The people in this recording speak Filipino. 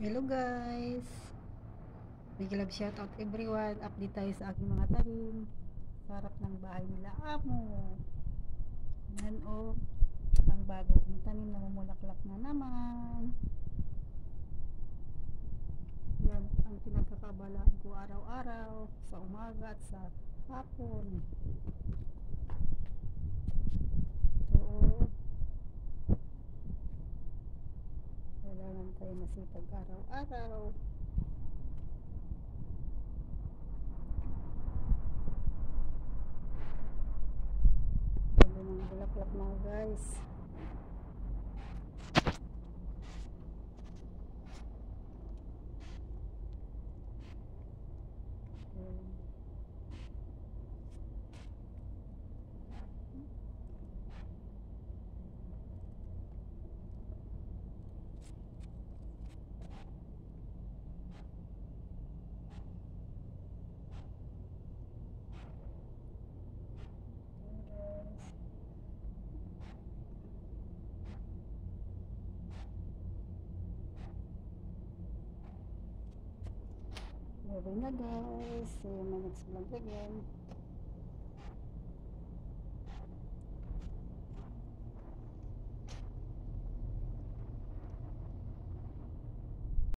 Hello guys! Big love shoutout everyone. Update tayo sa aking mga tanim. Sarap ng bahay nila amo. Yan o. Ang bago kong tanim na mamulaklak na naman. Yan ang pinagkakabalaan ko araw-araw sa umaga at sa hapon. Kailangan tayo masipag araw-araw. Ganda ng bulaklak mga guys. Bye-bye na guys. See you in my next vlog again.